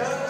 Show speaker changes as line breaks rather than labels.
Doug.